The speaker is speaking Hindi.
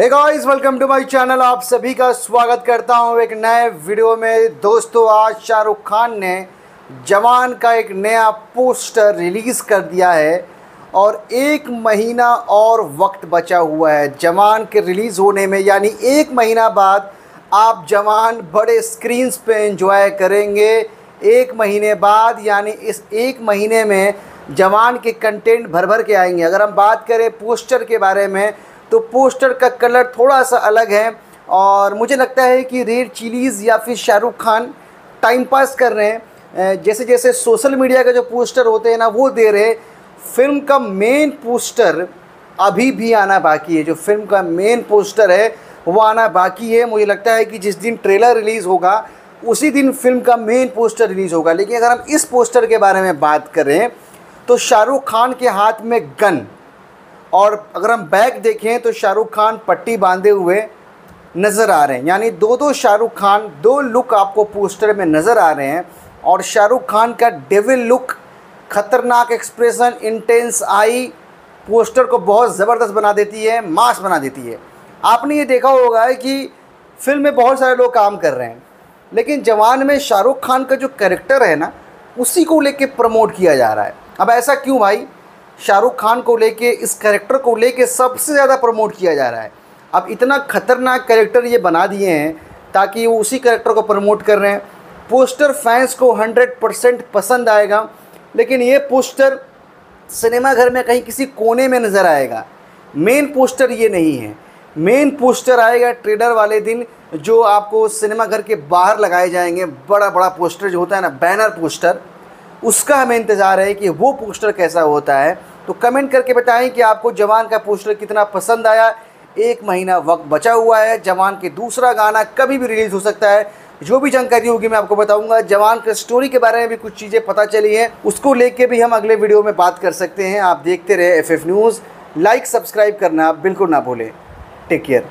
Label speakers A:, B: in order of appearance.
A: Guys welcome to my channel आप सभी का स्वागत करता हूँ एक नए वीडियो में। दोस्तों, आज शाहरुख खान ने जवान का एक नया पोस्टर रिलीज़ कर दिया है और एक महीना और वक्त बचा हुआ है जवान के रिलीज़ होने में। यानी एक महीना बाद आप जवान बड़े स्क्रीन्स पे एंजॉय करेंगे। एक महीने बाद, यानी इस एक महीने में जवान के कंटेंट भर भर के आएँगे। अगर हम बात करें पोस्टर के बारे में तो पोस्टर का कलर थोड़ा सा अलग है और मुझे लगता है कि रेड चिलीज़ या फिर शाहरुख खान टाइम पास कर रहे हैं। जैसे जैसे सोशल मीडिया के जो पोस्टर होते हैं ना, वो दे रहे फ़िल्म का मेन पोस्टर अभी भी आना बाकी है। जो फ़िल्म का मेन पोस्टर है, वो आना बाकी है। मुझे लगता है कि जिस दिन ट्रेलर रिलीज़ होगा, उसी दिन फ़िल्म का मेन पोस्टर रिलीज़ होगा। लेकिन अगर हम इस पोस्टर के बारे में बात करें तो शाहरुख खान के हाथ में गन और अगर हम बैक देखें तो शाहरुख खान पट्टी बांधे हुए नज़र आ रहे हैं। यानी दो दो शाहरुख खान, दो लुक आपको पोस्टर में नज़र आ रहे हैं और शाहरुख खान का डेविल लुक खतरनाक एक्सप्रेशन इंटेंस आई पोस्टर को बहुत ज़बरदस्त बना देती है मास बना देती है। आपने ये देखा होगा कि फ़िल्म में बहुत सारे लोग काम कर रहे हैं, लेकिन जवान में शाहरुख खान का जो करेक्टर है ना, उसी को लेके प्रमोट किया जा रहा है। अब ऐसा क्यों भाई? शाहरुख खान को लेके, इस कैरेक्टर को लेके सबसे ज़्यादा प्रमोट किया जा रहा है। अब इतना खतरनाक कैरेक्टर ये बना दिए हैं, ताकि वो उसी कैरेक्टर को प्रमोट कर रहे हैं। पोस्टर फैंस को 100 परसेंट पसंद आएगा, लेकिन ये पोस्टर सिनेमाघर में कहीं किसी कोने में नज़र आएगा। मेन पोस्टर ये नहीं है। मेन पोस्टर आएगा ट्रेलर वाले दिन, जो आपको सिनेमा घर के बाहर लगाए जाएँगे। बड़ा बड़ा पोस्टर जो होता है ना बैनर पोस्टर उसका हमें इंतज़ार है कि वो पोस्टर कैसा होता है। तो कमेंट करके बताएँ कि आपको जवान का पोस्टर कितना पसंद आया। एक महीना वक्त बचा हुआ है, जवान के दूसरा गाना कभी भी रिलीज़ हो सकता है। जो भी जानकारी होगी मैं आपको बताऊँगा। जवान के स्टोरी के बारे में भी कुछ चीज़ें पता चली हैं, उसको लेके भी हम अगले वीडियो में बात कर सकते हैं। आप देखते रहे एफ़ न्यूज़ लाइक सब्सक्राइब करना बिल्कुल ना भूलें। Take care